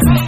I'm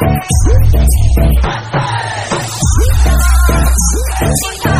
夜安。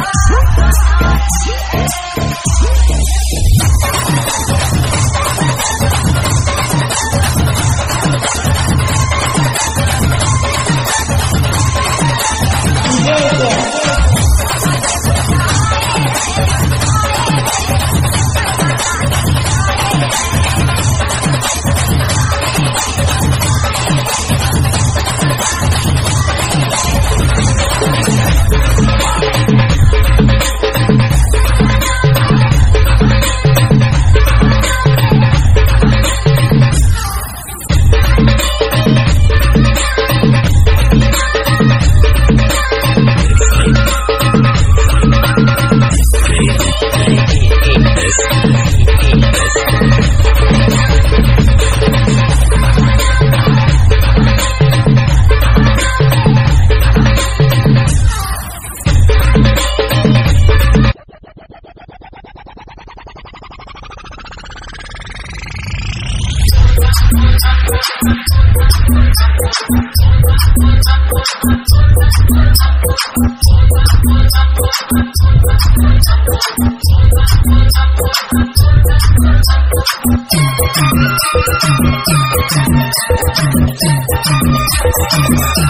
Thank you.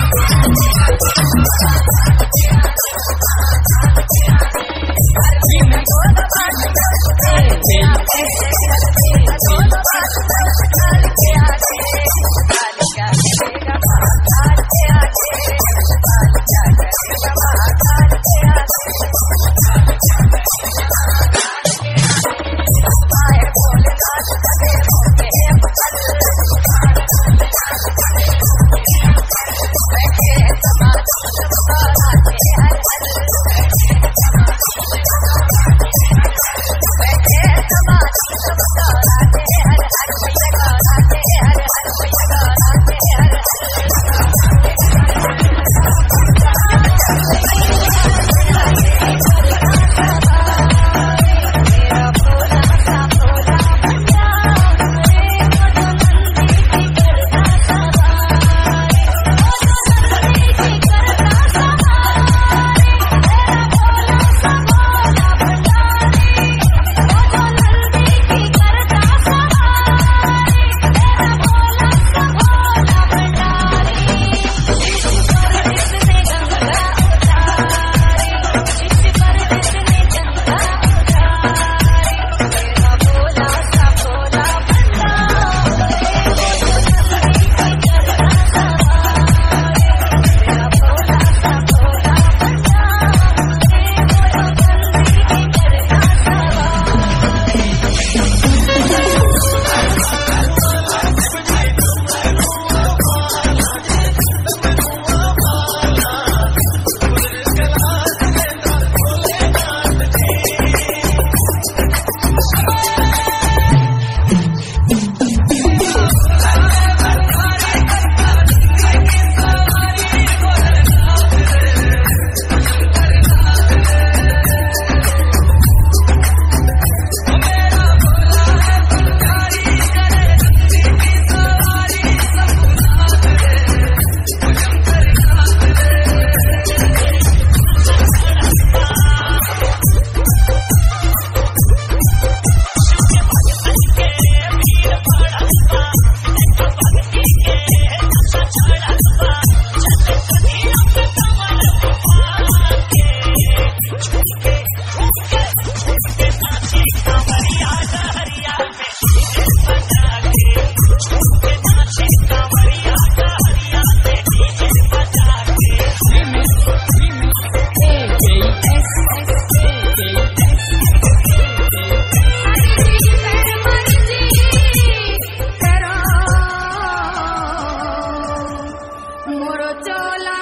চলা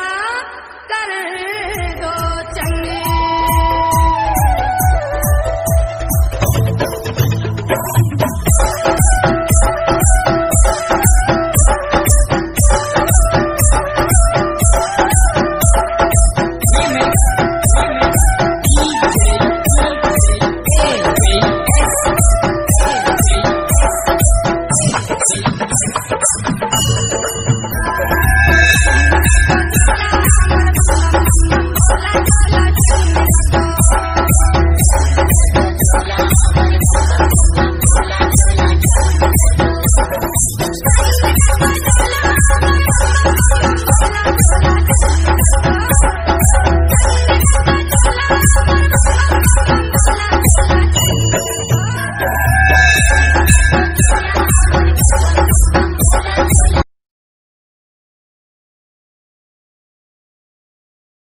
কারণ Let's go.